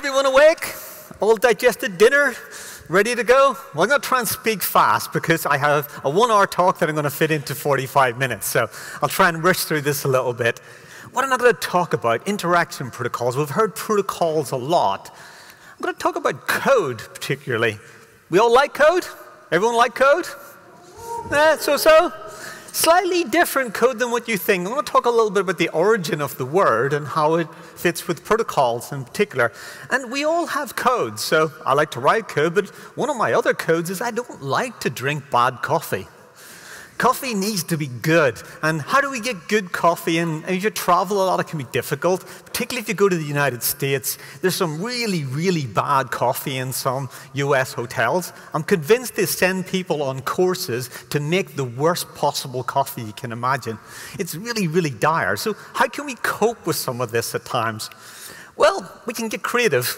Everyone awake? All digested dinner? Ready to go? Well, I'm going to try and speak fast because I have a one hour talk that I'm going to fit into 45 minutes. So I'll try and rush through this a little bit. What am I going to talk about? Interaction protocols. We've heard protocols a lot. I'm going to talk about code particularly. We all like code? Everyone like code? Eh, so so? Slightly different code than what you think. I'm going to talk a little bit about the origin of the word and how it fits with protocols in particular. And we all have codes. So I like to write code, but one of my other codes is I don't like to drink bad coffee. Coffee needs to be good. And how do we get good coffee? And if you travel a lot, it can be difficult, particularly if you go to the United States. There's some really, really bad coffee in some US hotels. I'm convinced they send people on courses to make the worst possible coffee you can imagine. It's really, really dire. So, how can we cope with some of this at times? Well, we can get creative.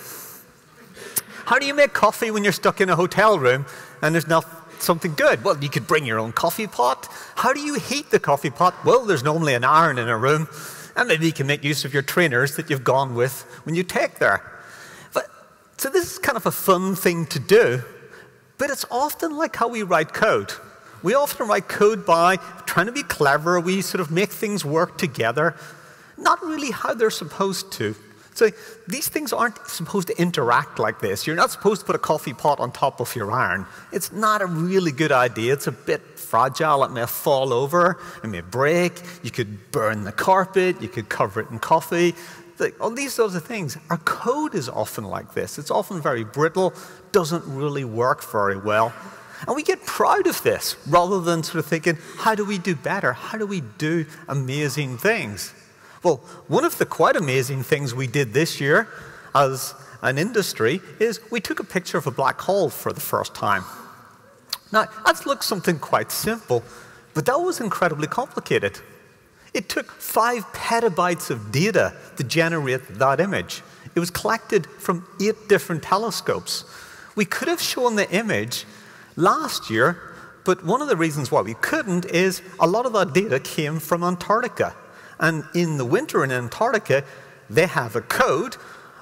How do you make coffee when you're stuck in a hotel room and there's not something good? Well, you could bring your own coffee pot. How do you heat the coffee pot? Well, there's normally an iron in a room, and maybe you can make use of your trainers that you've gone with when you take there. But, so this is kind of a fun thing to do, but it's often like how we write code. We often write code by trying to be clever. We sort of make things work together, not really how they're supposed to. So these things aren't supposed to interact like this. You're not supposed to put a coffee pot on top of your iron. It's not a really good idea. It's a bit fragile. It may fall over. It may break. You could burn the carpet. You could cover it in coffee. all these sorts of things. Our code is often like this. It's often very brittle, doesn't really work very well. And we get proud of this rather than sort of thinking, how do we do better? How do we do amazing things? Well, one of the quite amazing things we did this year as an industry is we took a picture of a black hole for the first time. Now, that looks something quite simple, but that was incredibly complicated. It took five petabytes of data to generate that image. It was collected from eight different telescopes. We could have shown the image last year, but one of the reasons why we couldn't is a lot of that data came from Antarctica. And in the winter in Antarctica, they have a code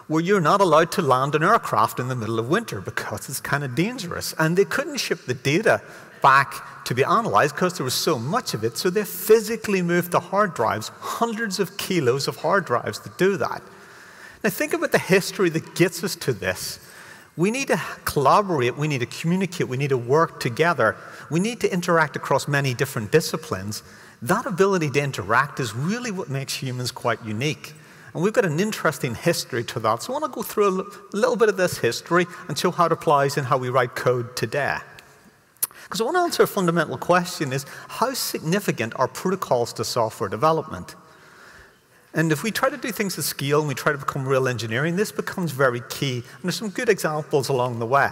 where you're not allowed to land an aircraft in the middle of winter because it's kind of dangerous. And they couldn't ship the data back to be analyzed because there was so much of it. So they physically moved the hard drives, hundreds of kilos of hard drives to do that. Now think about the history that gets us to this. We need to collaborate, we need to communicate, we need to work together, we need to interact across many different disciplines. That ability to interact is really what makes humans quite unique. And we've got an interesting history to that. So I want to go through a little bit of this history and show how it applies in how we write code today. Because I want to answer a fundamental question is, how significant are protocols to software development? And if we try to do things at scale and we try to become real engineering, this becomes very key. And there's some good examples along the way.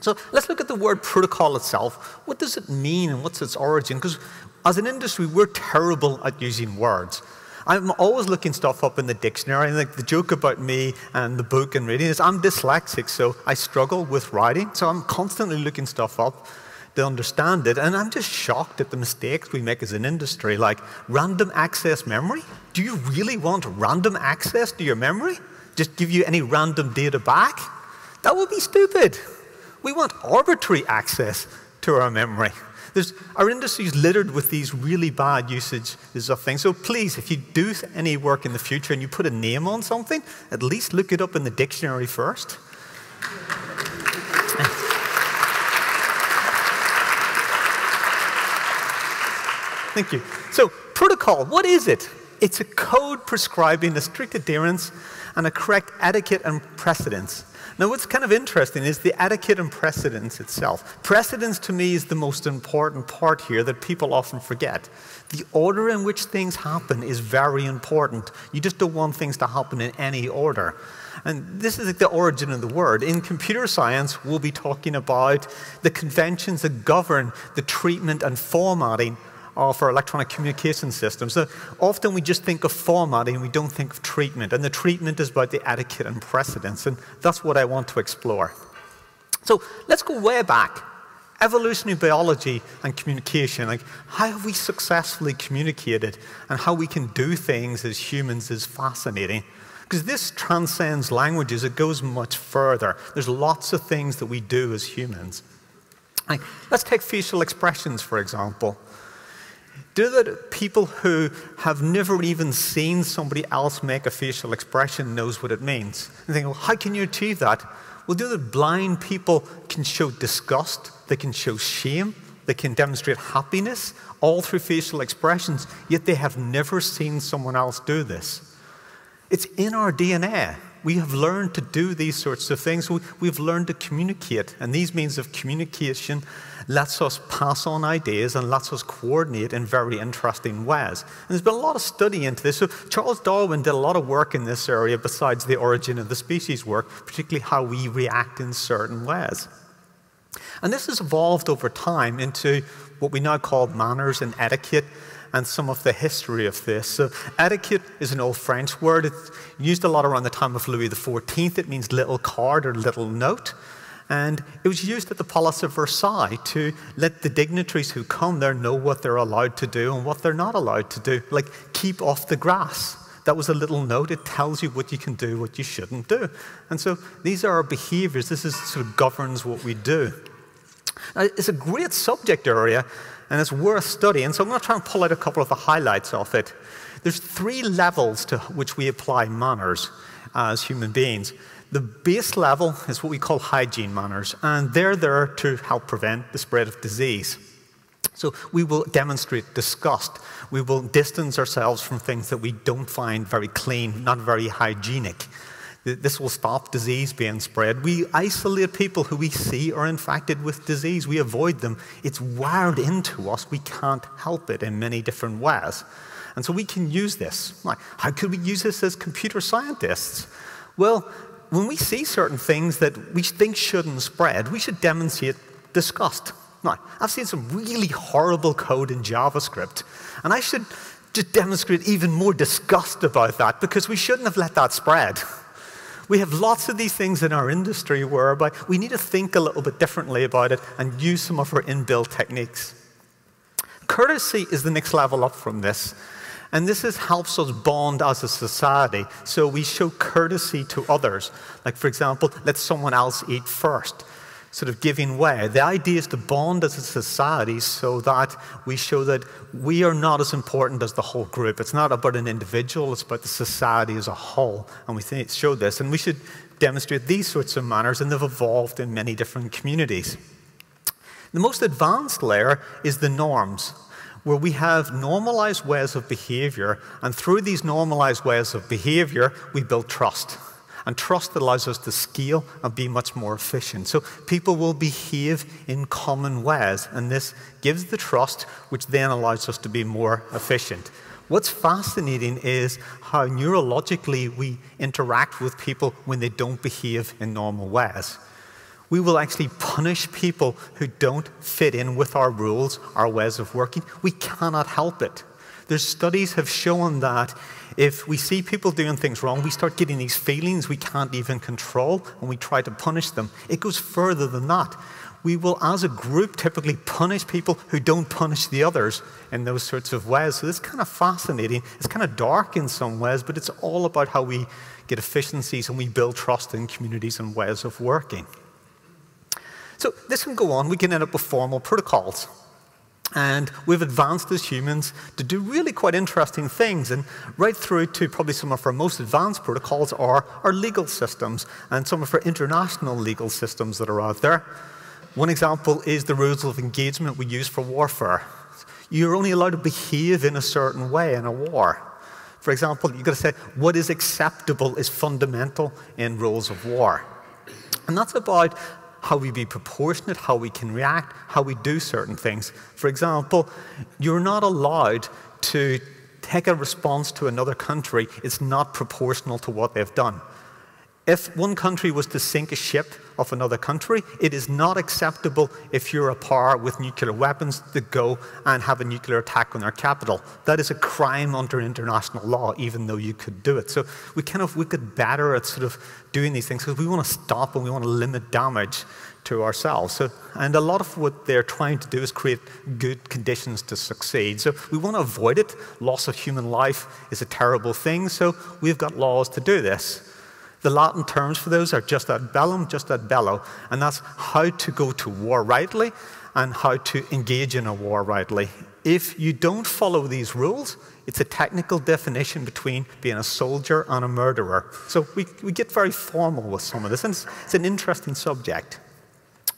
So let's look at the word protocol itself. What does it mean and what's its origin? Because as an industry, we're terrible at using words. I'm always looking stuff up in the dictionary. And like the joke about me and the book and reading is I'm dyslexic, so I struggle with writing. So I'm constantly looking stuff up to understand it. And I'm just shocked at the mistakes we make as an industry, like random access memory. Do you really want random access to your memory? Just give you any random data back? That would be stupid. We want arbitrary access to our memory. There's, our industry is littered with these really bad usages of things. So please, if you do any work in the future and you put a name on something, at least look it up in the dictionary first. Thank you. So, protocol, what is it? It's a code prescribing a strict adherence and a correct etiquette and precedence now, what's kind of interesting is the etiquette and precedence itself. Precedence to me is the most important part here that people often forget. The order in which things happen is very important. You just don't want things to happen in any order. And this is like the origin of the word. In computer science, we'll be talking about the conventions that govern the treatment and formatting of our electronic communication systems. Often we just think of formatting, we don't think of treatment. And the treatment is about the etiquette and precedence. And that's what I want to explore. So let's go way back. Evolutionary biology and communication, like how have we successfully communicated and how we can do things as humans is fascinating. Because this transcends languages, it goes much further. There's lots of things that we do as humans. Like, let's take facial expressions, for example. Do that people who have never even seen somebody else make a facial expression knows what it means. And think, well, how can you achieve that? Well, do that blind people can show disgust, they can show shame, they can demonstrate happiness, all through facial expressions, yet they have never seen someone else do this. It's in our DNA. We have learned to do these sorts of things. We, have learned to communicate, and these means of communication lets us pass on ideas and lets us coordinate in very interesting ways. And there's been a lot of study into this. So Charles Darwin did a lot of work in this area besides the origin of the species work, particularly how we react in certain ways. And this has evolved over time into what we now call manners and etiquette and some of the history of this. So, etiquette is an old French word. It's used a lot around the time of Louis XIV. It means little card or little note. And it was used at the Palace of Versailles to let the dignitaries who come there know what they're allowed to do and what they're not allowed to do. Like, keep off the grass. That was a little note. It tells you what you can do, what you shouldn't do. And so these are our behaviors. This is sort of governs what we do. Now, it's a great subject area, and it's worth studying. So I'm going to try and pull out a couple of the highlights of it. There's three levels to which we apply manners as human beings. The base level is what we call hygiene manners, and they're there to help prevent the spread of disease. So we will demonstrate disgust. We will distance ourselves from things that we don't find very clean, not very hygienic. This will stop disease being spread. We isolate people who we see are infected with disease. We avoid them. It's wired into us. We can't help it in many different ways. And so we can use this. Like, How could we use this as computer scientists? Well, when we see certain things that we think shouldn't spread, we should demonstrate disgust. Now, I've seen some really horrible code in JavaScript, and I should just demonstrate even more disgust about that because we shouldn't have let that spread. We have lots of these things in our industry whereby we need to think a little bit differently about it and use some of our inbuilt techniques. Courtesy is the next level up from this. And this is, helps us bond as a society. So we show courtesy to others. Like, for example, let someone else eat first sort of giving way. The idea is to bond as a society so that we show that we are not as important as the whole group. It's not about an individual, it's about the society as a whole. And we think, show this. And we should demonstrate these sorts of manners, and they've evolved in many different communities. The most advanced layer is the norms, where we have normalized ways of behavior, and through these normalized ways of behavior, we build trust. And trust allows us to scale and be much more efficient. So people will behave in common ways, and this gives the trust, which then allows us to be more efficient. What's fascinating is how neurologically we interact with people when they don't behave in normal ways. We will actually punish people who don't fit in with our rules, our ways of working. We cannot help it. There's studies have shown that if we see people doing things wrong, we start getting these feelings we can't even control and we try to punish them. It goes further than that. We will, as a group, typically punish people who don't punish the others in those sorts of ways. So, is kind of fascinating. It's kind of dark in some ways, but it's all about how we get efficiencies and we build trust in communities and ways of working. So, this can go on. We can end up with formal protocols. And we've advanced as humans to do really quite interesting things. And right through to probably some of our most advanced protocols are our legal systems and some of our international legal systems that are out there. One example is the rules of engagement we use for warfare. You're only allowed to behave in a certain way in a war. For example, you've got to say what is acceptable is fundamental in rules of war. And that's about how we be proportionate, how we can react, how we do certain things. For example, you're not allowed to take a response to another country, it's not proportional to what they've done. If one country was to sink a ship of another country, it is not acceptable if you're a power with nuclear weapons to go and have a nuclear attack on our capital. That is a crime under international law, even though you could do it. So we kind of we get better at sort of doing these things because we want to stop and we want to limit damage to ourselves. So, and a lot of what they're trying to do is create good conditions to succeed. So we want to avoid it. Loss of human life is a terrible thing. So we've got laws to do this. The Latin terms for those are jus ad bellum, jus ad bello, and that's how to go to war rightly and how to engage in a war rightly. If you don't follow these rules, it's a technical definition between being a soldier and a murderer. So we, we get very formal with some of this, and it's, it's an interesting subject.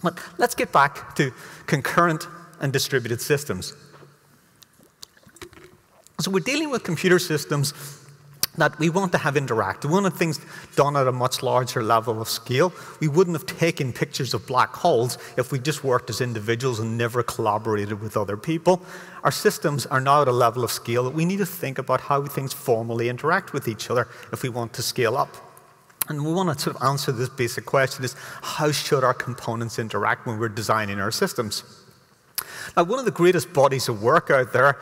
But let's get back to concurrent and distributed systems. So we're dealing with computer systems that we want to have interact. We want things done at a much larger level of scale. We wouldn't have taken pictures of black holes if we just worked as individuals and never collaborated with other people. Our systems are now at a level of scale that we need to think about how things formally interact with each other if we want to scale up. And we want to sort of answer this basic question is how should our components interact when we're designing our systems? Now, one of the greatest bodies of work out there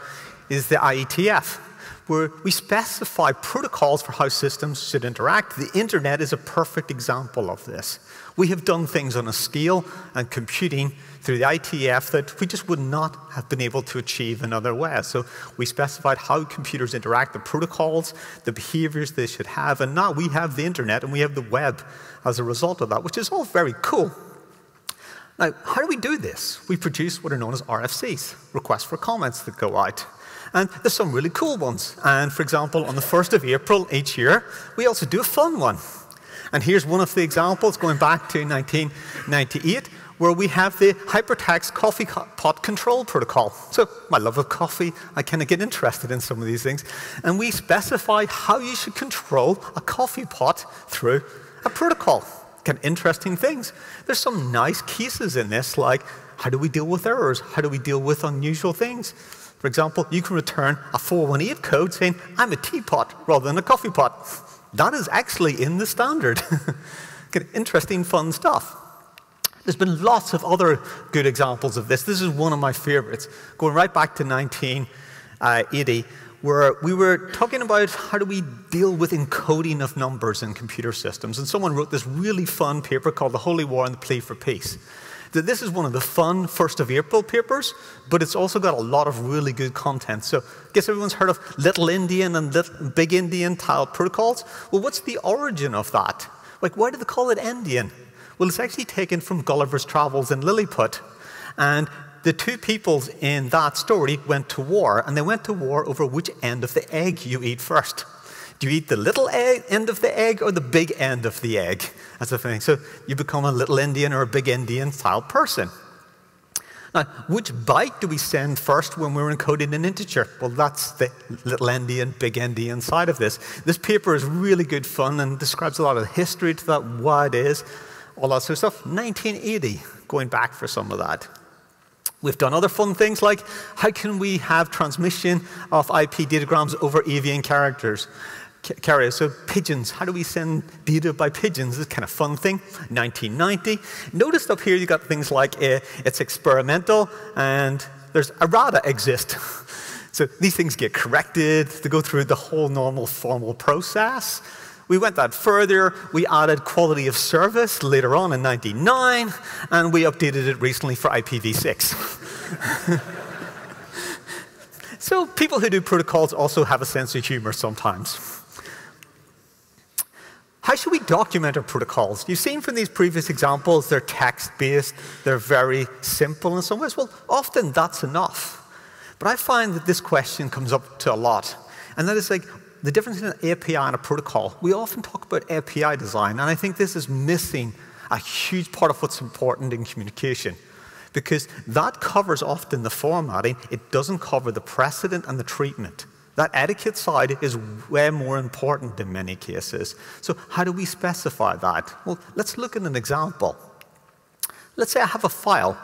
is the IETF, where we specify protocols for how systems should interact. The internet is a perfect example of this. We have done things on a scale and computing through the IETF that we just would not have been able to achieve in other ways. So we specified how computers interact, the protocols, the behaviors they should have, and now we have the internet and we have the web as a result of that, which is all very cool. Now, how do we do this? We produce what are known as RFCs, requests for comments that go out. And there's some really cool ones. And for example, on the 1st of April each year, we also do a fun one. And here's one of the examples going back to 1998, where we have the hypertext coffee pot control protocol. So, my love of coffee, I kind of get interested in some of these things. And we specify how you should control a coffee pot through a protocol. Kind of interesting things. There's some nice cases in this, like how do we deal with errors? How do we deal with unusual things? For example, you can return a 418 code saying, I'm a teapot rather than a coffee pot. That is actually in the standard. Interesting, fun stuff. There's been lots of other good examples of this. This is one of my favorites, going right back to 1980, where we were talking about how do we deal with encoding of numbers in computer systems. And someone wrote this really fun paper called The Holy War and the Plea for Peace that this is one of the fun 1st of April papers, but it's also got a lot of really good content. So I guess everyone's heard of Little Endian and little, Big Endian tile protocols. Well, what's the origin of that? Like, why do they call it Endian? Well, it's actually taken from Gulliver's Travels in Lilliput. And the two peoples in that story went to war, and they went to war over which end of the egg you eat first. Do you eat the little egg, end of the egg or the big end of the egg? That's the thing. So you become a little Endian or a big Endian style person. Now, which byte do we send first when we're encoding an integer? Well, that's the little Endian, big Endian side of this. This paper is really good fun and describes a lot of history to that, why it is, all that sort of stuff. 1980, going back for some of that. We've done other fun things like how can we have transmission of IP datagrams over avian characters? Carriers. So pigeons, how do we send data by pigeons? This is kind of fun thing. 1990. Notice up here you got things like uh, it's experimental and there's errata exist. so these things get corrected to go through the whole normal formal process. We went that further. We added quality of service later on in 99, and we updated it recently for IPv6. so people who do protocols also have a sense of humor sometimes. How should we document our protocols? You've seen from these previous examples, they're text-based, they're very simple in some ways. Well, often that's enough. But I find that this question comes up to a lot. And that is like, the difference in an API and a protocol. We often talk about API design, and I think this is missing a huge part of what's important in communication. Because that covers often the formatting, it doesn't cover the precedent and the treatment. That etiquette side is way more important in many cases. So how do we specify that? Well, let's look at an example. Let's say I have a file,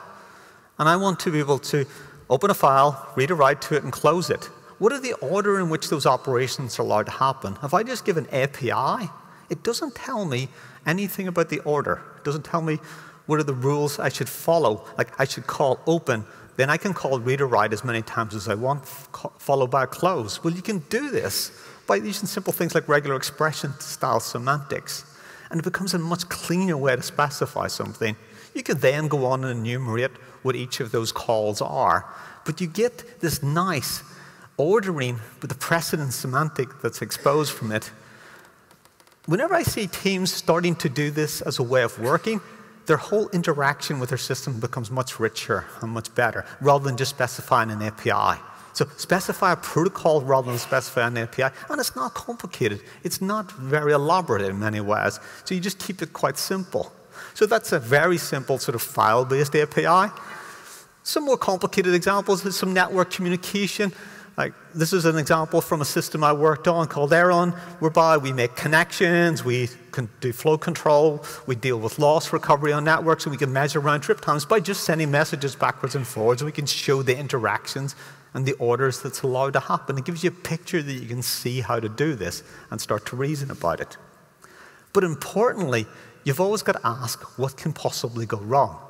and I want to be able to open a file, read or write to it, and close it. What are the order in which those operations are allowed to happen? If I just give an API, it doesn't tell me anything about the order. It doesn't tell me what are the rules I should follow. Like I should call open, then I can call read or write as many times as I want, followed by a close. Well, you can do this by using simple things like regular expression style semantics. And it becomes a much cleaner way to specify something. You can then go on and enumerate what each of those calls are. But you get this nice ordering with the precedent semantic that's exposed from it. Whenever I see teams starting to do this as a way of working, their whole interaction with their system becomes much richer and much better, rather than just specifying an API. So specify a protocol rather than specify an API, and it's not complicated. It's not very elaborate in many ways. So you just keep it quite simple. So that's a very simple sort of file-based API. Some more complicated examples is some network communication. Like, this is an example from a system I worked on called Aeron, whereby we make connections, we can do flow control, we deal with loss recovery on networks, and we can measure round trip times by just sending messages backwards and forwards, and we can show the interactions and the orders that's allowed to happen. It gives you a picture that you can see how to do this and start to reason about it. But importantly, you've always got to ask what can possibly go wrong?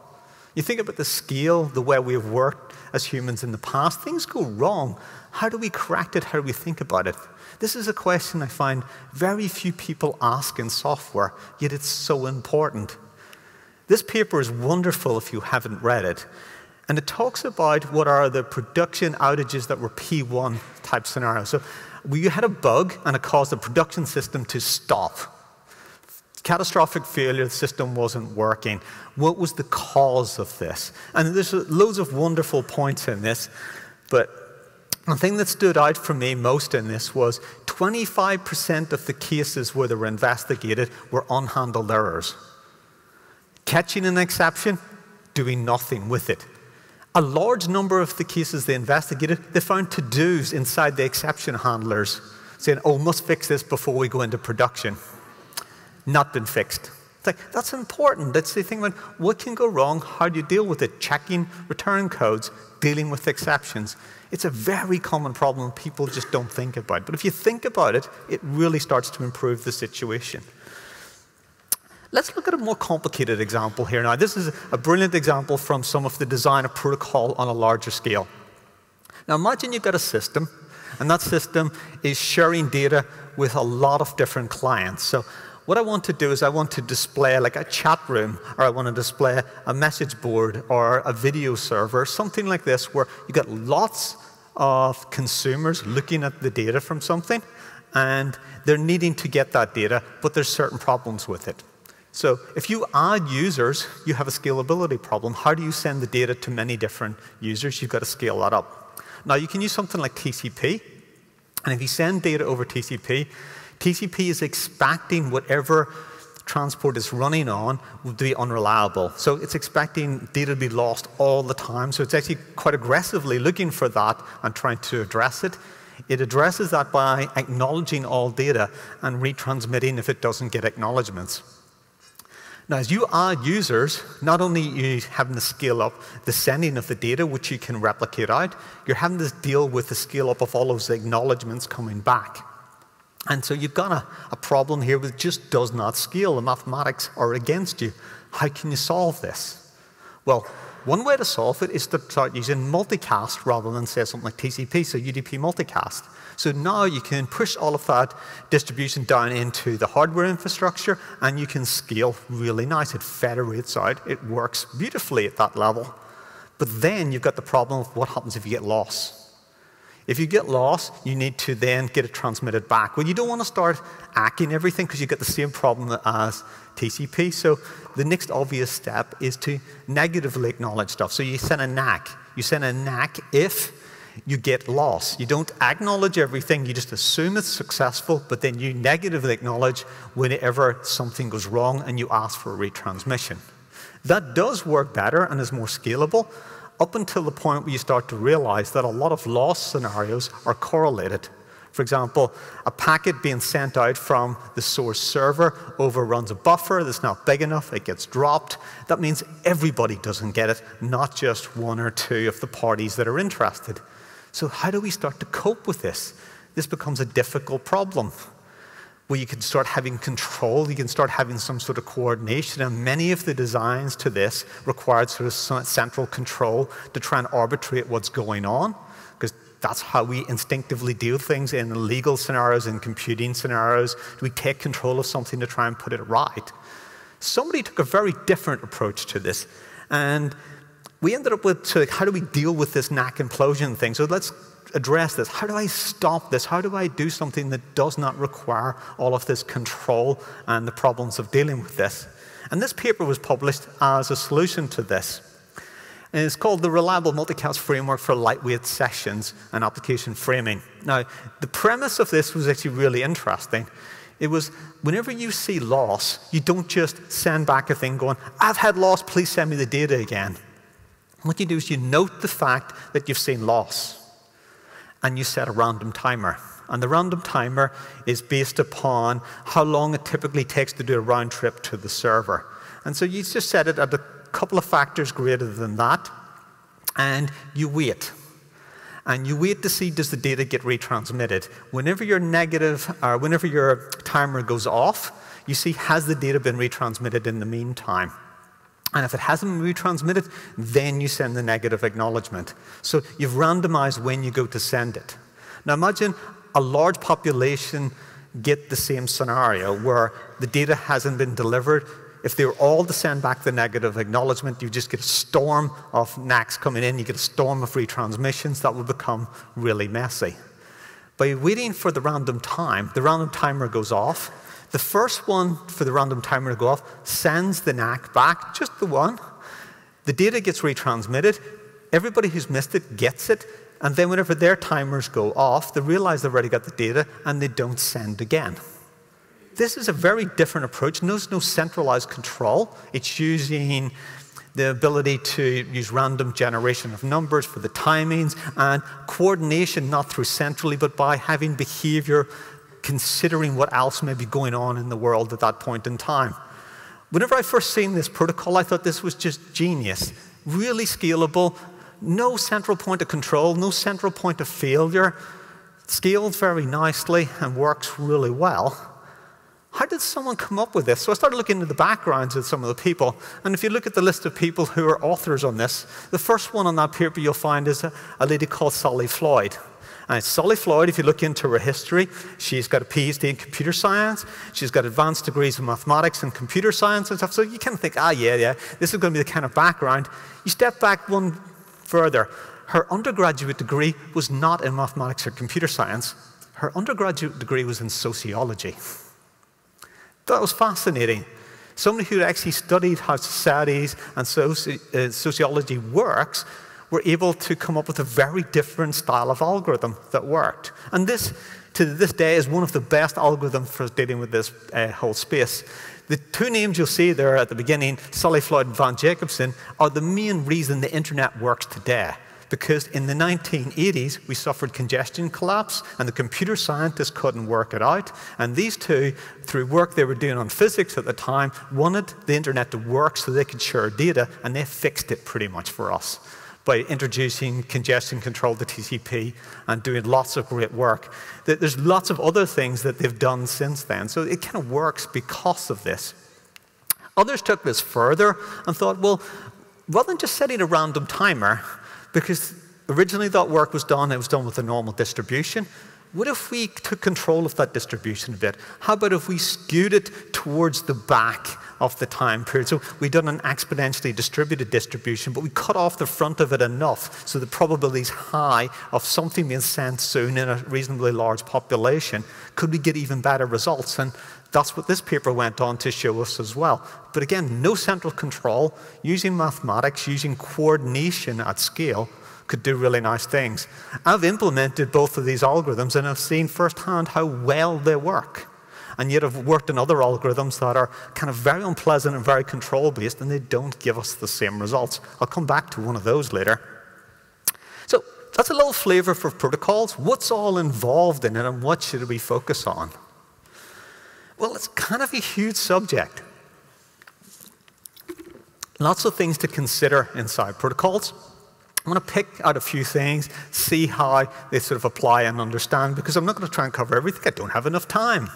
You think about the scale, the way we've worked as humans in the past, things go wrong. How do we correct it? How do we think about it? This is a question I find very few people ask in software, yet it's so important. This paper is wonderful if you haven't read it. And it talks about what are the production outages that were P1 type scenarios. So we had a bug and it caused the production system to stop. Catastrophic failure, the system wasn't working. What was the cause of this? And there's loads of wonderful points in this, but the thing that stood out for me most in this was 25% of the cases where they were investigated were unhandled errors. Catching an exception, doing nothing with it. A large number of the cases they investigated, they found to dos inside the exception handlers saying, oh, must fix this before we go into production. Not been fixed. Like, that's important. That's the thing about what can go wrong, how do you deal with it? Checking return codes, dealing with exceptions. It's a very common problem people just don't think about. But if you think about it, it really starts to improve the situation. Let's look at a more complicated example here now. This is a brilliant example from some of the design of protocol on a larger scale. Now imagine you've got a system, and that system is sharing data with a lot of different clients. So what I want to do is I want to display like a chat room, or I want to display a message board or a video server, something like this, where you get lots of consumers looking at the data from something, and they're needing to get that data, but there's certain problems with it. So if you add users, you have a scalability problem. How do you send the data to many different users? You've got to scale that up. Now, you can use something like TCP. And if you send data over TCP, TCP is expecting whatever transport is running on will be unreliable. So it's expecting data to be lost all the time. So it's actually quite aggressively looking for that and trying to address it. It addresses that by acknowledging all data and retransmitting if it doesn't get acknowledgements. Now, as you add users, not only are you having to scale up the sending of the data, which you can replicate out, you're having to deal with the scale up of all those acknowledgements coming back. And so you've got a, a problem here that just does not scale. The mathematics are against you. How can you solve this? Well, one way to solve it is to start using multicast rather than say something like TCP, so UDP multicast. So now you can push all of that distribution down into the hardware infrastructure and you can scale really nice. It federates out. It works beautifully at that level. But then you've got the problem of what happens if you get lost. If you get lost, you need to then get it transmitted back. Well, you don't want to start ACKing everything because you get the same problem as TCP. So the next obvious step is to negatively acknowledge stuff. So you send a NAK. You send a NAK if you get lost. You don't acknowledge everything, you just assume it's successful, but then you negatively acknowledge whenever something goes wrong and you ask for a retransmission. That does work better and is more scalable, up until the point where you start to realize that a lot of loss scenarios are correlated. For example, a packet being sent out from the source server overruns a buffer that's not big enough, it gets dropped. That means everybody doesn't get it, not just one or two of the parties that are interested. So, how do we start to cope with this? This becomes a difficult problem. Where you can start having control, you can start having some sort of coordination. And many of the designs to this required sort of central control to try and arbitrate what's going on, because that's how we instinctively do things in legal scenarios, in computing scenarios. We take control of something to try and put it right. Somebody took a very different approach to this. And we ended up with so how do we deal with this NAK implosion thing? So let's address this? How do I stop this? How do I do something that does not require all of this control and the problems of dealing with this? And this paper was published as a solution to this. And it's called the Reliable Multicast Framework for Lightweight Sessions and Application Framing. Now, the premise of this was actually really interesting. It was whenever you see loss, you don't just send back a thing going, I've had loss, please send me the data again. What you do is you note the fact that you've seen loss and you set a random timer. And the random timer is based upon how long it typically takes to do a round trip to the server. And so you just set it at a couple of factors greater than that, and you wait. And you wait to see does the data get retransmitted. Whenever your negative, or whenever your timer goes off, you see has the data been retransmitted in the meantime. And if it hasn't been retransmitted, then you send the negative acknowledgement. So you've randomized when you go to send it. Now imagine a large population get the same scenario where the data hasn't been delivered. If they were all to send back the negative acknowledgement, you just get a storm of NAKs coming in, you get a storm of retransmissions, that would become really messy. By waiting for the random time, the random timer goes off, the first one for the random timer to go off sends the NAK back, just the one. The data gets retransmitted. Everybody who's missed it gets it. And then whenever their timers go off, they realize they've already got the data and they don't send again. This is a very different approach. There's no centralized control. It's using the ability to use random generation of numbers for the timings and coordination not through centrally but by having behavior considering what else may be going on in the world at that point in time. Whenever I first seen this protocol, I thought this was just genius. Really scalable, no central point of control, no central point of failure, scales very nicely and works really well. How did someone come up with this? So I started looking into the backgrounds of some of the people. And if you look at the list of people who are authors on this, the first one on that paper you'll find is a, a lady called Sally Floyd. And Sally Floyd, if you look into her history, she's got a PhD in computer science. She's got advanced degrees in mathematics and computer science and stuff. So you kind of think, ah, yeah, yeah, this is going to be the kind of background. You step back one further. Her undergraduate degree was not in mathematics or computer science. Her undergraduate degree was in sociology. That was fascinating. Somebody who actually studied how societies and soci uh, sociology works were able to come up with a very different style of algorithm that worked. And this, to this day, is one of the best algorithms for dealing with this uh, whole space. The two names you'll see there at the beginning, Sally Floyd and Van Jacobson, are the main reason the internet works today. Because in the 1980s, we suffered congestion collapse, and the computer scientists couldn't work it out. And these two, through work they were doing on physics at the time, wanted the internet to work so they could share data, and they fixed it pretty much for us by introducing congestion control to TCP and doing lots of great work. There's lots of other things that they've done since then. So it kind of works because of this. Others took this further and thought, well, rather than just setting a random timer, because originally that work was done, it was done with a normal distribution. What if we took control of that distribution a bit? How about if we skewed it towards the back of the time period? So we've done an exponentially distributed distribution, but we cut off the front of it enough so the probability is high of something being sent soon in a reasonably large population. Could we get even better results? And that's what this paper went on to show us as well. But again, no central control, using mathematics, using coordination at scale, could do really nice things. I've implemented both of these algorithms and I've seen firsthand how well they work. And yet I've worked on other algorithms that are kind of very unpleasant and very control based, and they don't give us the same results. I'll come back to one of those later. So that's a little flavor for protocols. What's all involved in it, and what should we focus on? Well, it's kind of a huge subject. Lots of things to consider inside protocols. I'm going to pick out a few things, see how they sort of apply and understand, because I'm not going to try and cover everything. I don't have enough time.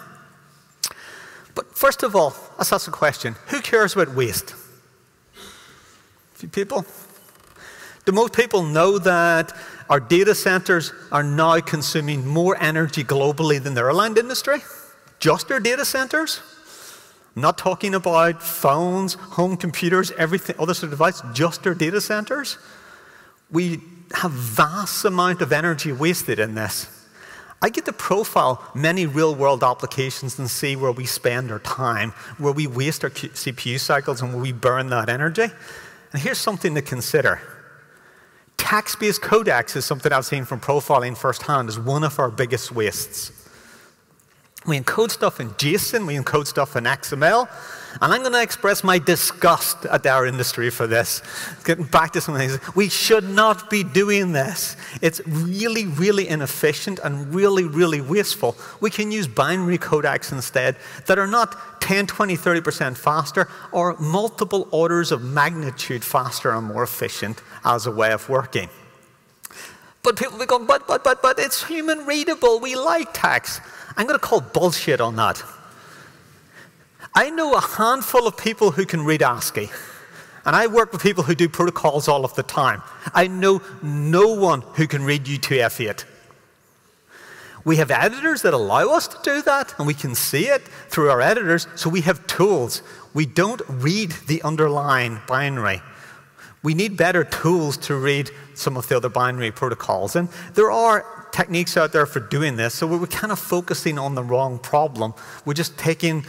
But First of all, let's ask a question who cares about waste? A few people? Do most people know that our data centers are now consuming more energy globally than the airline industry? Just our data centers? I'm not talking about phones, home computers, everything, other sort of devices, just our data centers. We have vast amount of energy wasted in this. I get to profile many real world applications and see where we spend our time, where we waste our CPU cycles, and where we burn that energy. And here's something to consider. Text-based codecs is something I've seen from profiling firsthand as one of our biggest wastes. We encode stuff in JSON, we encode stuff in XML, and I'm going to express my disgust at our industry for this. Getting back to some things, we should not be doing this. It's really, really inefficient and really, really wasteful. We can use binary codecs instead that are not 10, 20, 30% faster or multiple orders of magnitude faster and more efficient as a way of working. But people will be going, but, but, but, but, it's human readable. We like text. I'm going to call bullshit on that. I know a handful of people who can read ASCII. And I work with people who do protocols all of the time. I know no one who can read UTF-8. We have editors that allow us to do that, and we can see it through our editors, so we have tools. We don't read the underlying binary. We need better tools to read some of the other binary protocols. And there are techniques out there for doing this, so we're kind of focusing on the wrong problem. We're just taking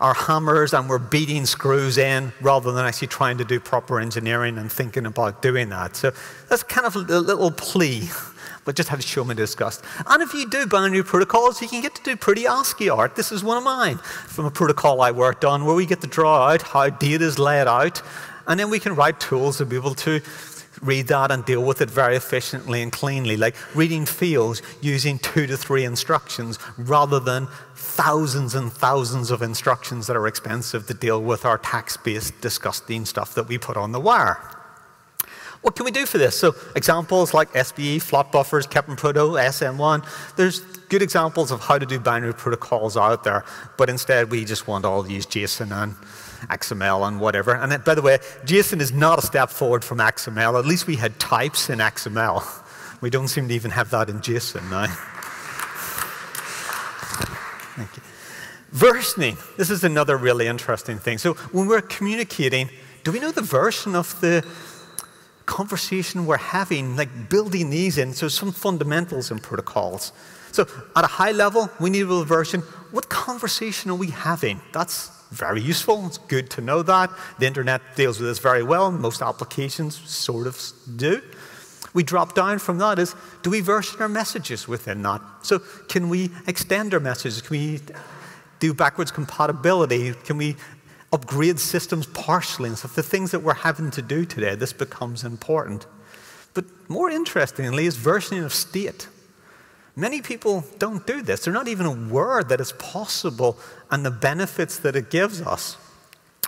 our hammers and we're beating screws in rather than actually trying to do proper engineering and thinking about doing that. So that's kind of a little plea, but just have me disgust. And if you do binary protocols, you can get to do pretty ASCII art. This is one of mine from a protocol I worked on where we get to draw out how data is laid out, and then we can write tools to be able to read that and deal with it very efficiently and cleanly, like reading fields using two to three instructions rather than thousands and thousands of instructions that are expensive to deal with our tax based disgusting stuff that we put on the wire. What can we do for this? So examples like SBE, float buffers, Cap'n Proto, ASN.1, there's good examples of how to do binary protocols out there, but instead we just want all to use JSON and XML and whatever. And then, by the way, JSON is not a step forward from XML. At least we had types in XML. We don't seem to even have that in JSON now. Thank you. Versioning. This is another really interesting thing. So when we're communicating, do we know the version of the conversation we're having, like building these in? So some fundamentals in protocols. So at a high level, we need a version. What conversation are we having? That's very useful. It's good to know that. The internet deals with this very well. Most applications sort of do. We drop down from that is, do we version our messages within that? So can we extend our messages? Can we do backwards compatibility? Can we upgrade systems partially and stuff? The things that we're having to do today, this becomes important. But more interestingly is versioning of state. Many people don't do this. They're not even aware that it's possible and the benefits that it gives us.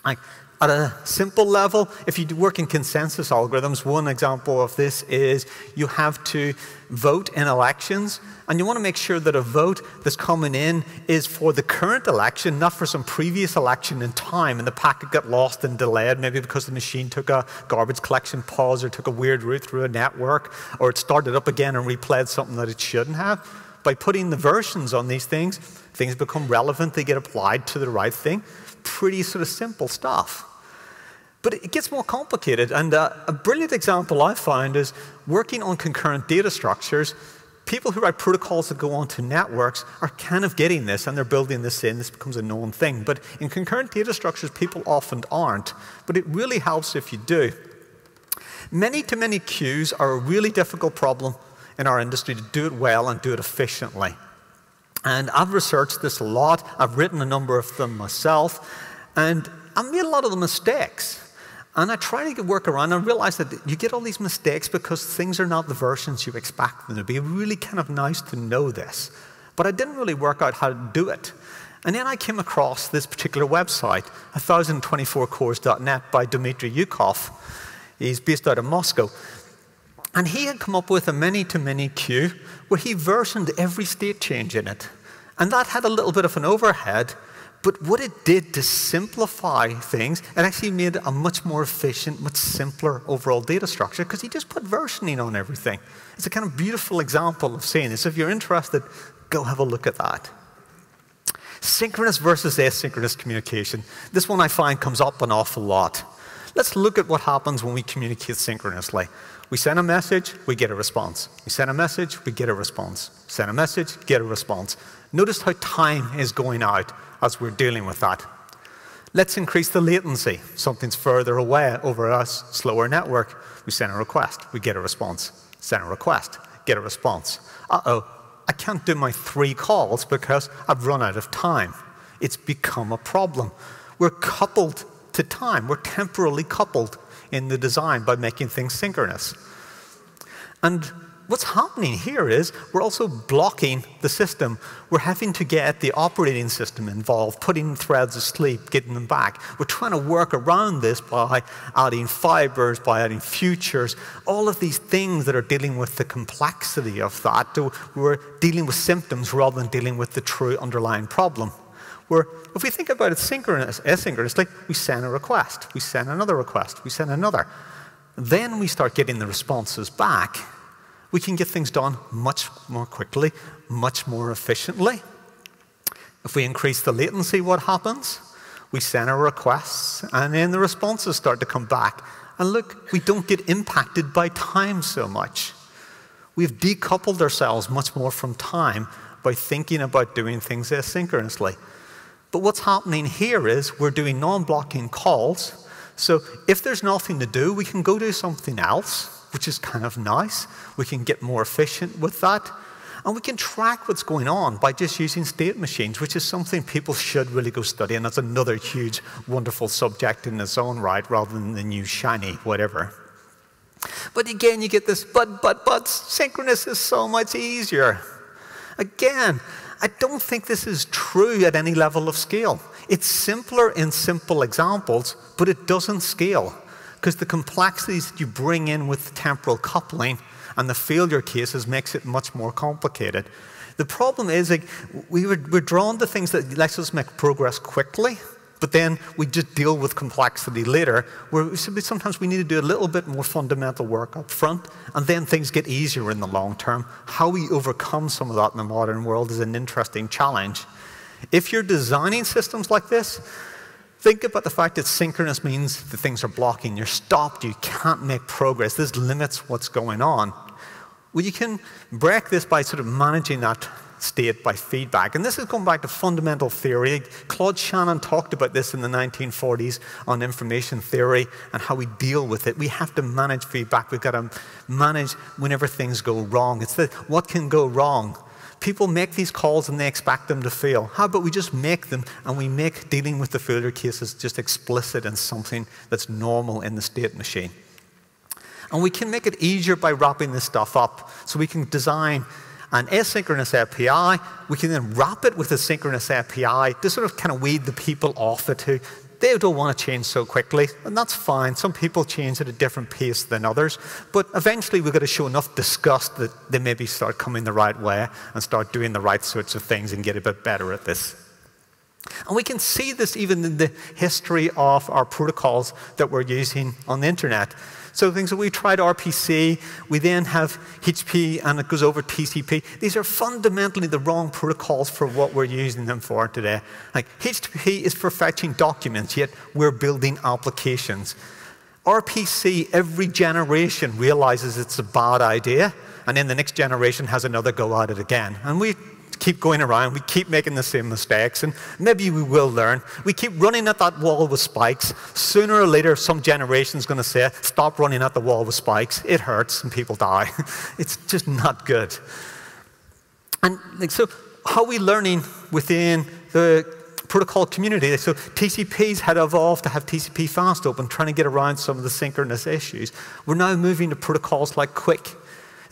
Like, at a simple level, if you work in consensus algorithms, one example of this is you have to vote in elections, and you want to make sure that a vote that's coming in is for the current election, not for some previous election in time, and the packet got lost and delayed, maybe because the machine took a garbage collection pause or took a weird route through a network, or it started up again and replayed something that it shouldn't have. By putting the versions on these things, things become relevant, they get applied to the right thing. Pretty sort of simple stuff. But it gets more complicated. And uh, a brilliant example I find is working on concurrent data structures. People who write protocols that go onto networks are kind of getting this and they're building this in. This becomes a known thing. But in concurrent data structures, people often aren't. But it really helps if you do. Many to many queues are a really difficult problem in our industry to do it well and do it efficiently. And I've researched this a lot. I've written a number of them myself. And I made a lot of the mistakes. And I try to work around and realize that you get all these mistakes because things are not the versions you expect them to be. Really kind of nice to know this. But I didn't really work out how to do it. And then I came across this particular website, 1024cores.net by Dmitry Vyukov. He's based out of Moscow. And he had come up with a many to many queue where he versioned every state change in it. And that had a little bit of an overhead, But what it did to simplify things, it actually made a much more efficient, much simpler overall data structure because he just put versioning on everything. It's a kind of beautiful example of saying this. If you're interested, go have a look at that. Synchronous versus asynchronous communication. This one I find comes up an awful lot. Let's look at what happens when we communicate synchronously. We send a message, we get a response. We send a message, we get a response. Send a message, get a response. Notice how time is going out as we're dealing with that. Let's increase the latency. Something's further away over a slower network. We send a request, we get a response. Send a request, get a response. Uh-oh, I can't do my three calls because I've run out of time. It's become a problem. We're coupled to time. We're temporally coupled in the design by making things synchronous. And what's happening here is we're also blocking the system. We're having to get the operating system involved, putting threads asleep, getting them back. We're trying to work around this by adding fibers, by adding futures, all of these things that are dealing with the complexity of that. We're dealing with symptoms rather than dealing with the true underlying problem. Where if we think about it synchronous, asynchronously, we send a request, we send another request, we send another. Then we start getting the responses back we can get things done much more quickly, much more efficiently. If we increase the latency, what happens? We send our requests, and then the responses start to come back. And look, we don't get impacted by time so much. We've decoupled ourselves much more from time by thinking about doing things asynchronously. But what's happening here is we're doing non blocking calls. So if there's nothing to do, we can go do something else which is kind of nice. We can get more efficient with that. And we can track what's going on by just using state machines, which is something people should really go study. And that's another huge, wonderful subject in its own right, rather than the new shiny whatever. But again, you get this, but, but, but, synchronous is so much easier. Again, I don't think this is true at any level of scale. It's simpler in simple examples, but it doesn't scale because the complexities that you bring in with temporal coupling and the failure cases makes it much more complicated. The problem is like, we were, we're drawn to things that let us make progress quickly, but then we just deal with complexity later, where sometimes we need to do a little bit more fundamental work up front, and then things get easier in the long term. How we overcome some of that in the modern world is an interesting challenge. If you're designing systems like this, Think about the fact that synchronous means that things are blocking. You're stopped. You can't make progress. This limits what's going on. Well, you can break this by sort of managing that state by feedback. And this is going back to fundamental theory. Claude Shannon talked about this in the 1940s on information theory and how we deal with it. We have to manage feedback. We've got to manage whenever things go wrong. It's the what can go wrong. People make these calls and they expect them to fail. How about we just make them and we make dealing with the failure cases just explicit and something that's normal in the state machine? And we can make it easier by wrapping this stuff up. So we can design an asynchronous API. We can then wrap it with a synchronous API to sort of kind of weed the people off it two they don't want to change so quickly, and that's fine. Some people change at a different pace than others, but eventually we've got to show enough disgust that they maybe start coming the right way and start doing the right sorts of things and get a bit better at this. And we can see this even in the history of our protocols that we're using on the internet. So things that we tried RPC, we then have HTTP, and it goes over TCP. These are fundamentally the wrong protocols for what we're using them for today. Like HTTP is for fetching documents, yet we're building applications. RPC, every generation realizes it's a bad idea, and then the next generation has another go at it again. And we keep going around, we keep making the same mistakes, and maybe we will learn. We keep running at that wall with spikes. Sooner or later, some generation is going to say, Stop running at the wall with spikes. It hurts and people die. it's just not good. And like, so, how are we learning within the protocol community? So, TCPs had evolved to have TCP fast open, trying to get around some of the synchronous issues. We're now moving to protocols like QUIC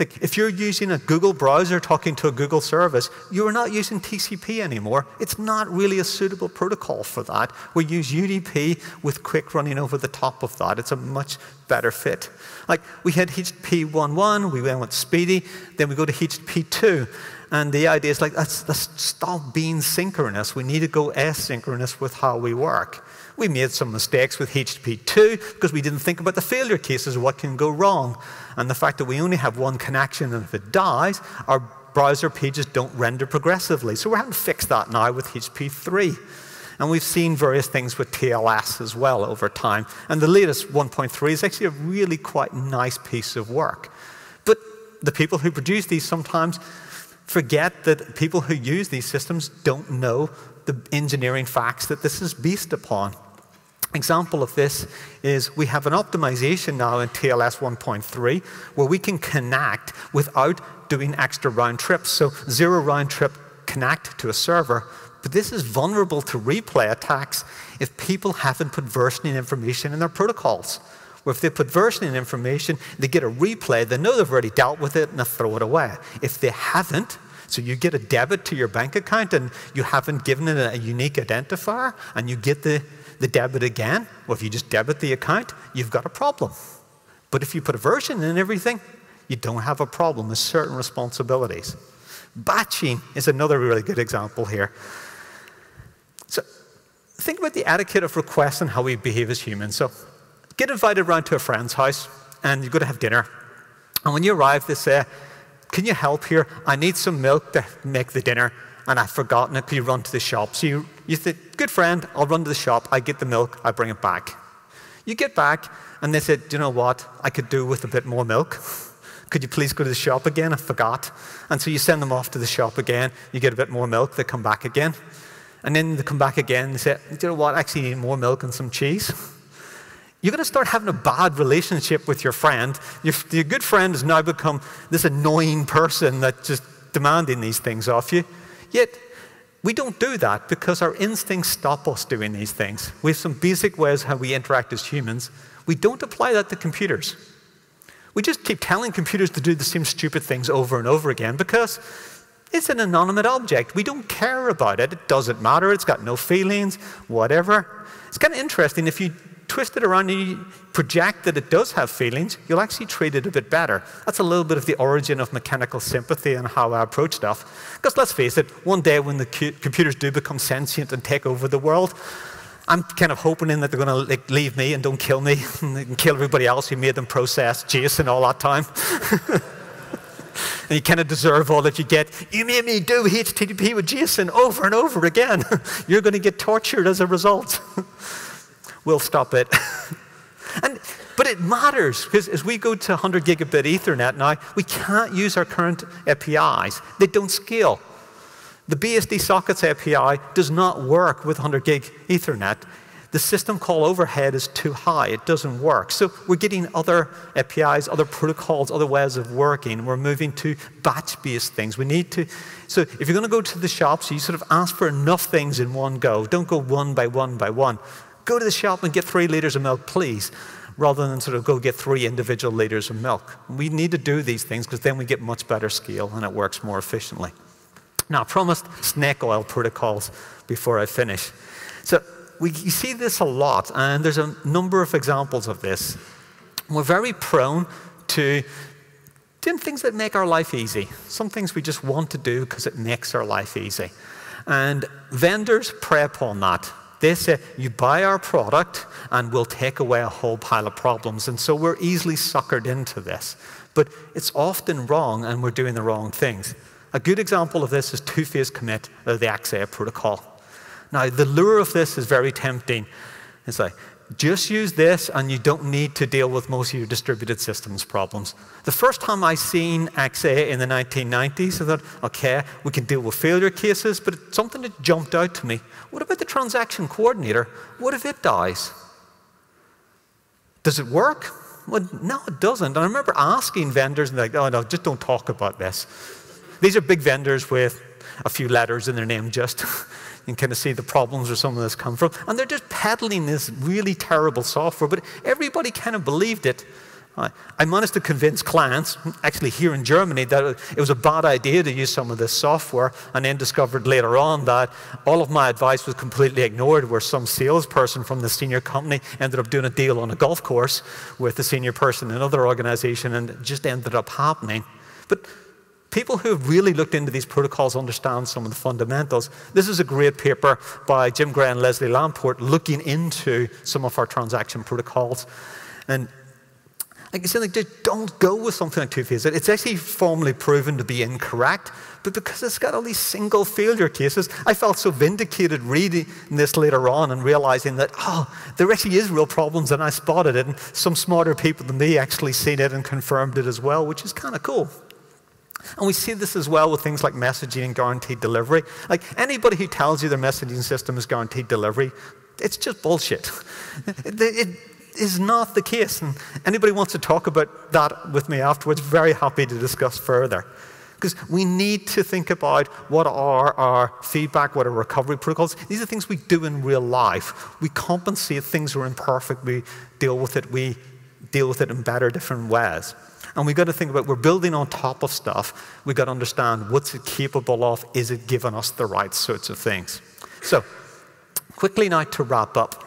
Like if you're using a Google browser talking to a Google service, you're not using TCP anymore. It's not really a suitable protocol for that. We use UDP with QUIC running over the top of that. It's a much better fit. Like we had HTTP 1.1, we went with SPDY, then we go to HTTP 2. And the idea is like, let's, let's stop being synchronous. We need to go asynchronous with how we work. We made some mistakes with HTTP 2 because we didn't think about the failure cases, what can go wrong. And the fact that we only have one connection and if it dies, our browser pages don't render progressively. So we're having to fix that now with HTTP 3. And we've seen various things with TLS as well over time. And the latest 1.3 is actually a really quite nice piece of work. But the people who produce these sometimes forget that people who use these systems don't know the engineering facts that this is based upon example of this is we have an optimization now in TLS 1.3 where we can connect without doing extra round trips. So zero round trip connect to a server. But this is vulnerable to replay attacks if people haven't put versioning information in their protocols. Where if they put versioning information, they get a replay, they know they've already dealt with it and they throw it away. If they haven't, so you get a debit to your bank account and you haven't given it a unique identifier and you get the the debit again, well, if you just debit the account, you've got a problem. But if you put a version in everything, you don't have a problem with certain responsibilities. Batching is another really good example here. So think about the etiquette of requests and how we behave as humans. So get invited around to a friend's house and you're going to have dinner. And when you arrive, they say, can you help here? I need some milk to make the dinner and I've forgotten it. Can you run to the shop? So you, you think, good friend, I'll run to the shop, I get the milk, I bring it back. You get back, and they said, Do you know what, I could do with a bit more milk. Could you please go to the shop again? I forgot. And so you send them off to the shop again, you get a bit more milk, they come back again. And then they come back again and say, Do you know what, I actually need more milk and some cheese. You're going to start having a bad relationship with your friend. Your, your good friend has now become this annoying person that's just demanding these things off you. Yet, we don't do that because our instincts stop us doing these things. We have some basic ways how we interact as humans. We don't apply that to computers. We just keep telling computers to do the same stupid things over and over again because it's an inanimate object. We don't care about it. It doesn't matter. It's got no feelings, whatever. It's kind of interesting if you twist it around and you project that it does have feelings, you'll actually treat it a bit better. That's a little bit of the origin of mechanical sympathy and how I approach stuff. Because let's face it, one day when the computers do become sentient and take over the world, I'm kind of hoping in that they're going to leave me and don't kill me and kill everybody else who made them process JSON all that time. and you kind of deserve all that you get. You made me do HTTP with JSON over and over again. You're going to get tortured as a result we'll stop it. and, but it matters because as we go to 100 gigabit Ethernet now, we can't use our current APIs. They don't scale. The BSD sockets API does not work with 100 gig Ethernet. The system call overhead is too high. It doesn't work. So we're getting other APIs, other protocols, other ways of working. We're moving to batch-based things. We need to. So if you're going to go to the shops, you sort of ask for enough things in one go. Don't go one by one by one go to the shop and get three liters of milk, please, rather than sort of go get three individual liters of milk. We need to do these things because then we get much better scale and it works more efficiently. Now, I promised snake oil protocols before I finish. So we see this a lot, and there's a number of examples of this. We're very prone to doing things that make our life easy. Some things we just want to do because it makes our life easy. And vendors prey upon that. They say, you buy our product and we'll take away a whole pile of problems. And so we're easily suckered into this. But it's often wrong and we're doing the wrong things. A good example of this is two-phase commit of the XA protocol. Now, the lure of this is very tempting. It's like, just use this and you don't need to deal with most of your distributed systems problems. The first time I seen XA in the 1990s, I thought, okay, we can deal with failure cases, but it's something that jumped out to me. What about the transaction coordinator? What if it dies? Does it work? Well, no, it doesn't. And I remember asking vendors, and they're like, oh, no, just don't talk about this. These are big vendors with a few letters in their name, just. and kind of see the problems where some of this come from. And they're just peddling this really terrible software, but everybody kind of believed it. I managed to convince clients, actually here in Germany, that it was a bad idea to use some of this software, and then discovered later on that all of my advice was completely ignored, where some salesperson from the senior company ended up doing a deal on a golf course with the senior person in another organization, and it just ended up happening. But people who have really looked into these protocols understand some of the fundamentals. This is a great paper by Jim Gray and Leslie Lamport looking into some of our transaction protocols. And like I said, like, don't go with something like two-phase. It's actually formally proven to be incorrect, but because it's got all these single failure cases, I felt so vindicated reading this later on and realizing that, oh, there actually is real problems, and I spotted it, and some smarter people than me actually seen it and confirmed it as well, which is kind of cool. And we see this as well with things like messaging and guaranteed delivery. Like anybody who tells you their messaging system is guaranteed delivery, it's just bullshit. it, it is not the case. And anybody wants to talk about that with me afterwards, very happy to discuss further. Because we need to think about what are our feedback, what are recovery protocols. These are things we do in real life. We compensate things are imperfect, we deal with it, we deal with it in better, different ways. And we've got to think about we're building on top of stuff. We've got to understand what's it capable of? Is it giving us the right sorts of things? So, quickly now to wrap up.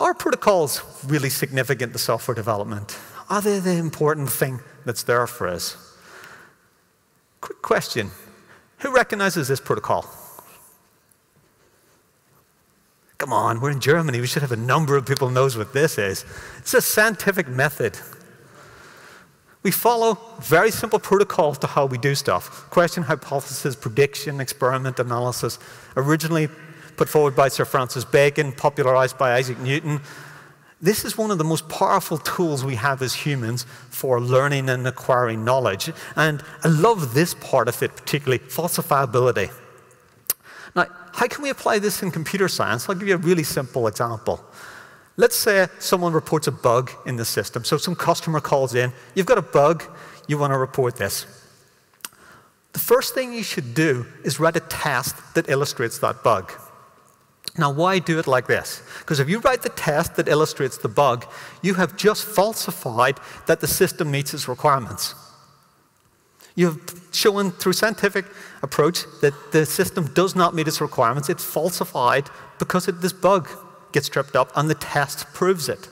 Are protocols really significant to software development? Are they the important thing that's there for us? Quick question Who recognizes this protocol? Come on, we're in Germany. We should have a number of people knows what this is. It's a scientific method. We follow very simple protocols to how we do stuff. Question, hypothesis, prediction, experiment, analysis. Originally put forward by Sir Francis Bacon, popularized by Isaac Newton. This is one of the most powerful tools we have as humans for learning and acquiring knowledge. And I love this part of it particularly, falsifiability. Now, how can we apply this in computer science? I'll give you a really simple example. Let's say someone reports a bug in the system. So some customer calls in, you've got a bug, you want to report this. The first thing you should do is write a test that illustrates that bug. Now, why do it like this? Because if you write the test that illustrates the bug, you have just falsified that the system meets its requirements. You've shown through scientific approach that the system does not meet its requirements. It's falsified because it, this bug gets tripped up and the test proves it.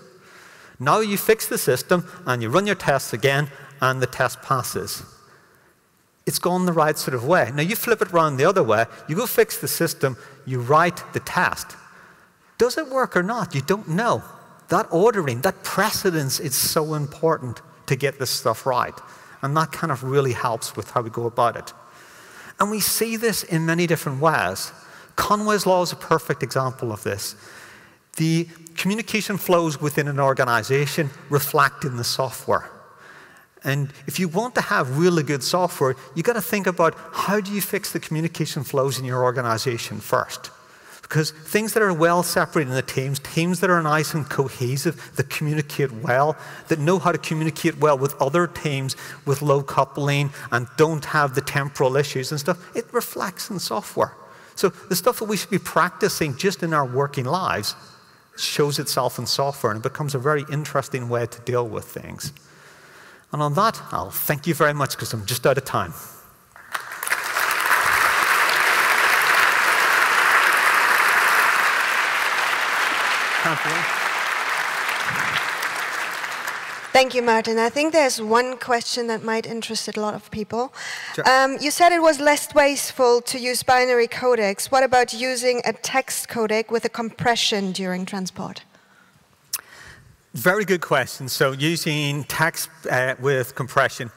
Now you fix the system and you run your tests again and the test passes. It's gone the right sort of way. Now you flip it around the other way, you go fix the system, you write the test. Does it work or not? You don't know. That ordering, that precedence is so important to get this stuff right. And that kind of really helps with how we go about it. And we see this in many different ways. Conway's Law is a perfect example of this. The communication flows within an organization reflect in the software. And if you want to have really good software, you've got to think about how do you fix the communication flows in your organization first. Because things that are well separated in the teams, teams that are nice and cohesive, that communicate well, that know how to communicate well with other teams with low coupling and don't have the temporal issues and stuff, it reflects in software. So the stuff that we should be practicing just in our working lives shows itself in software and it becomes a very interesting way to deal with things. And on that, I'll thank you very much because I'm just out of time. Thank you, Martin. I think there's one question that might interest a lot of people. Sure. Um, you said it was less wasteful to use binary codecs. What about using a text codec with a compression during transport? Very good question. So using text uh, with compression,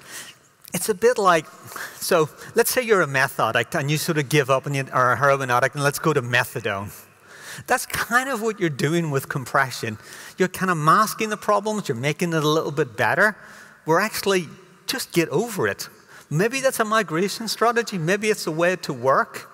it's a bit like, so let's say you're a meth addict and you sort of give up and you, are a heroin addict and let's go to methadone. That's kind of what you're doing with compression. You're kind of masking the problems, you're making it a little bit better. We're actually just get over it. Maybe that's a migration strategy, maybe it's a way to work.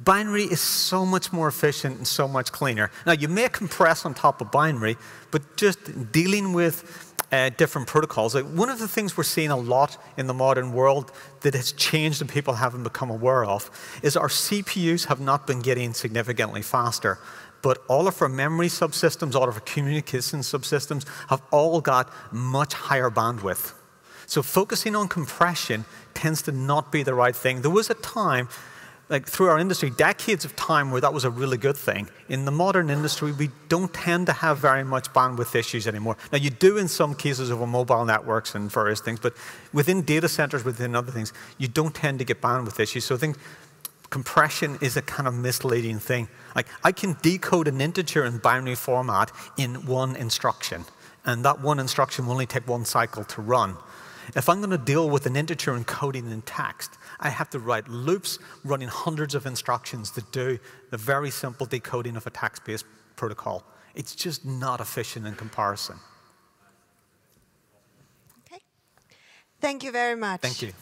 Binary is so much more efficient and so much cleaner. Now, you may compress on top of binary, but just dealing with uh, different protocols. Like one of the things we're seeing a lot in the modern world that has changed and people haven't become aware of is our CPUs have not been getting significantly faster. But all of our memory subsystems, all of our communication subsystems have all got much higher bandwidth. So focusing on compression tends to not be the right thing. There was a time like through our industry, decades of time where that was a really good thing. In the modern industry, we don't tend to have very much bandwidth issues anymore. Now, you do in some cases over mobile networks and various things, but within data centers, within other things, you don't tend to get bandwidth issues. So I think compression is a kind of misleading thing. Like, I can decode an integer in binary format in one instruction, and that one instruction will only take one cycle to run. If I'm going to deal with an integer encoding in text, I have to write loops running hundreds of instructions to do the very simple decoding of a text-based protocol. It's just not efficient in comparison. Okay. Thank you very much. Thank you.